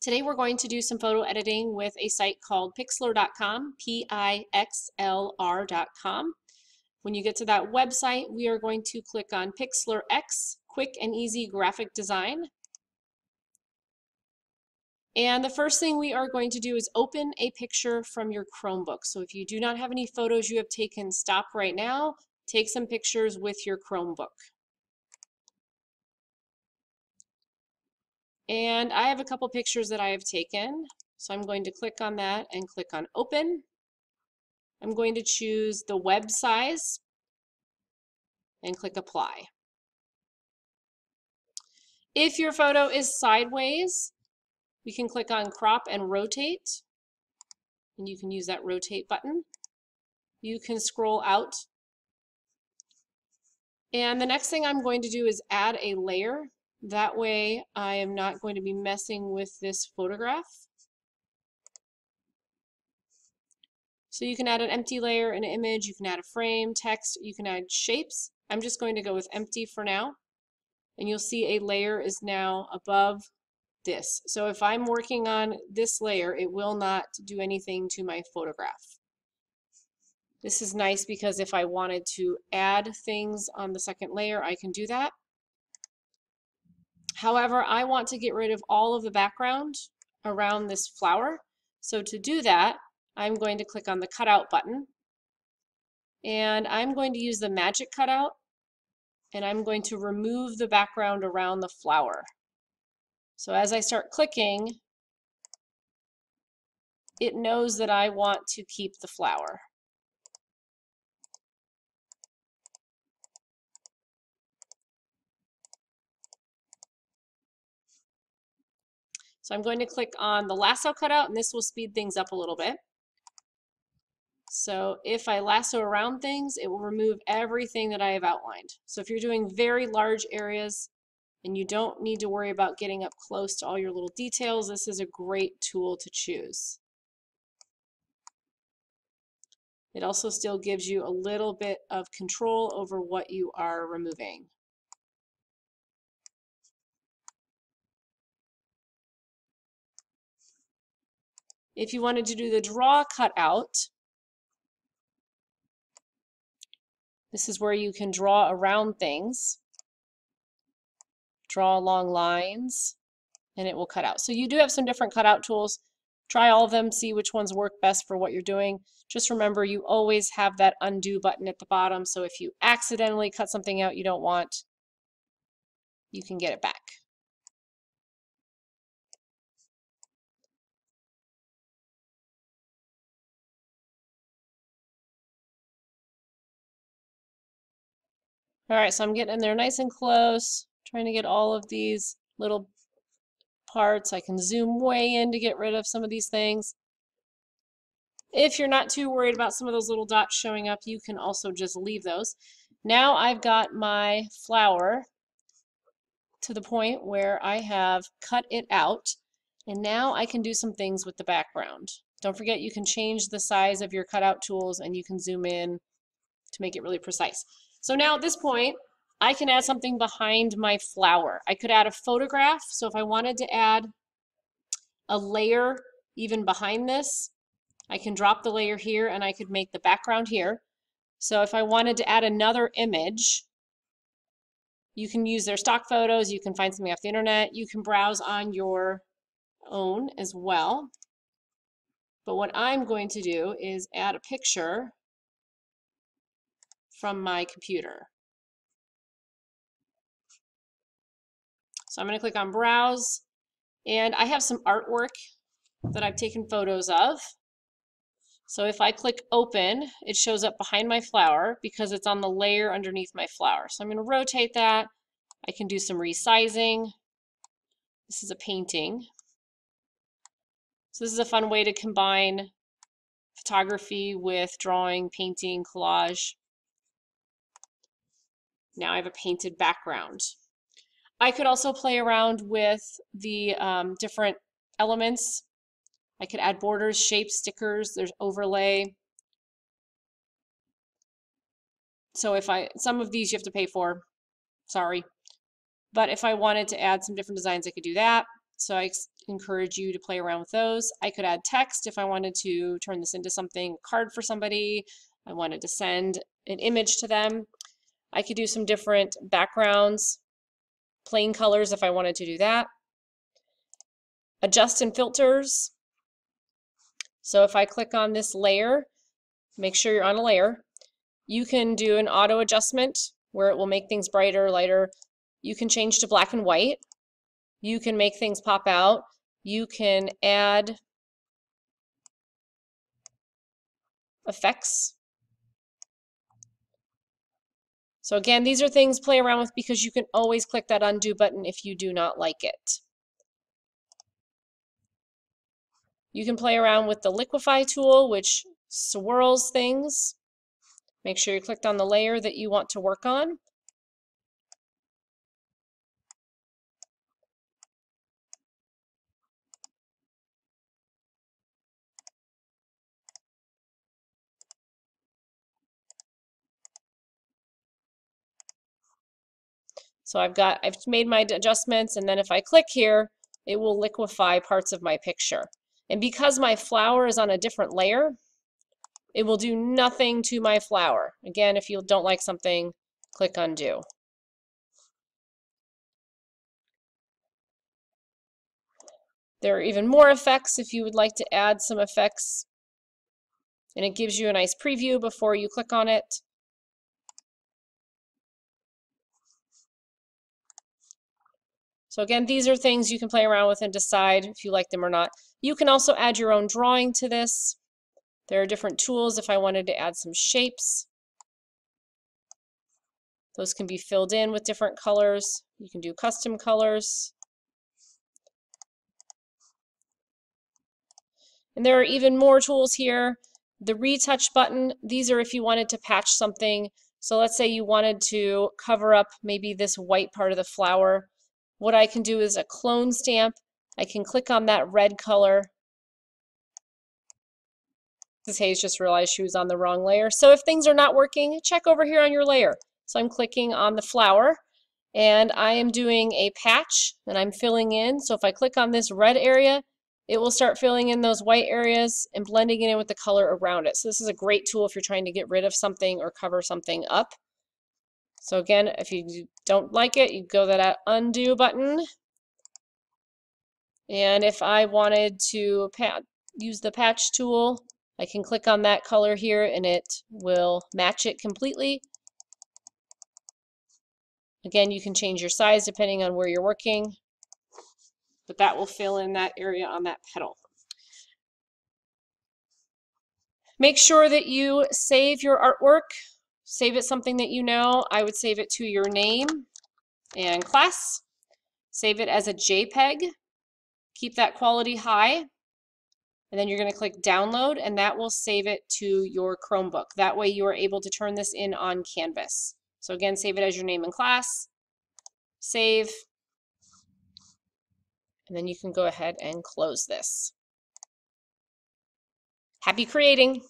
Today we're going to do some photo editing with a site called pixlr.com, P-I-X-L-R.com. When you get to that website, we are going to click on Pixlr X, Quick and Easy Graphic Design. And the first thing we are going to do is open a picture from your Chromebook. So if you do not have any photos you have taken, stop right now, take some pictures with your Chromebook. And I have a couple pictures that I have taken. So I'm going to click on that and click on open. I'm going to choose the web size and click apply. If your photo is sideways, we can click on crop and rotate and you can use that rotate button. You can scroll out. And the next thing I'm going to do is add a layer that way I am not going to be messing with this photograph. So you can add an empty layer, an image, you can add a frame, text, you can add shapes. I'm just going to go with empty for now. And you'll see a layer is now above this. So if I'm working on this layer, it will not do anything to my photograph. This is nice because if I wanted to add things on the second layer, I can do that. However, I want to get rid of all of the background around this flower. So to do that, I'm going to click on the cutout button and I'm going to use the magic cutout and I'm going to remove the background around the flower. So as I start clicking, it knows that I want to keep the flower. So I'm going to click on the lasso cutout and this will speed things up a little bit. So if I lasso around things, it will remove everything that I have outlined. So if you're doing very large areas and you don't need to worry about getting up close to all your little details, this is a great tool to choose. It also still gives you a little bit of control over what you are removing. If you wanted to do the draw cutout, this is where you can draw around things, draw long lines, and it will cut out. So you do have some different cutout tools. Try all of them, see which ones work best for what you're doing. Just remember you always have that undo button at the bottom, so if you accidentally cut something out you don't want, you can get it back. All right, so I'm getting in there nice and close, trying to get all of these little parts. I can zoom way in to get rid of some of these things. If you're not too worried about some of those little dots showing up, you can also just leave those. Now I've got my flower to the point where I have cut it out, and now I can do some things with the background. Don't forget you can change the size of your cutout tools and you can zoom in to make it really precise. So now at this point, I can add something behind my flower. I could add a photograph. So if I wanted to add a layer even behind this, I can drop the layer here and I could make the background here. So if I wanted to add another image, you can use their stock photos, you can find something off the internet, you can browse on your own as well. But what I'm going to do is add a picture from my computer. So I'm going to click on Browse, and I have some artwork that I've taken photos of. So if I click Open, it shows up behind my flower because it's on the layer underneath my flower. So I'm going to rotate that. I can do some resizing. This is a painting. So this is a fun way to combine photography with drawing, painting, collage. Now I have a painted background. I could also play around with the um, different elements. I could add borders, shapes, stickers, there's overlay. So if I, some of these you have to pay for, sorry. But if I wanted to add some different designs, I could do that. So I encourage you to play around with those. I could add text if I wanted to turn this into something card for somebody. I wanted to send an image to them. I could do some different backgrounds, plain colors if I wanted to do that. Adjust and filters. So if I click on this layer, make sure you're on a layer, you can do an auto adjustment where it will make things brighter, lighter. You can change to black and white. You can make things pop out. You can add effects. So again, these are things play around with because you can always click that undo button if you do not like it. You can play around with the liquify tool, which swirls things. Make sure you clicked on the layer that you want to work on. So I've got, I've made my adjustments and then if I click here, it will liquefy parts of my picture. And because my flower is on a different layer, it will do nothing to my flower. Again, if you don't like something, click undo. There are even more effects if you would like to add some effects. And it gives you a nice preview before you click on it. So again, these are things you can play around with and decide if you like them or not. You can also add your own drawing to this. There are different tools if I wanted to add some shapes. Those can be filled in with different colors. You can do custom colors. And there are even more tools here. The retouch button, these are if you wanted to patch something. So let's say you wanted to cover up maybe this white part of the flower. What I can do is a clone stamp. I can click on that red color. Mrs. Hayes just realized she was on the wrong layer. So if things are not working, check over here on your layer. So I'm clicking on the flower and I am doing a patch and I'm filling in. So if I click on this red area, it will start filling in those white areas and blending it in with the color around it. So this is a great tool if you're trying to get rid of something or cover something up. So again, if you don't like it, you go to that uh, undo button. And if I wanted to use the patch tool, I can click on that color here and it will match it completely. Again, you can change your size depending on where you're working, but that will fill in that area on that petal. Make sure that you save your artwork Save it something that you know. I would save it to your name and class. Save it as a JPEG. Keep that quality high. And then you're going to click download and that will save it to your Chromebook. That way you are able to turn this in on Canvas. So again, save it as your name and class. Save. And then you can go ahead and close this. Happy creating!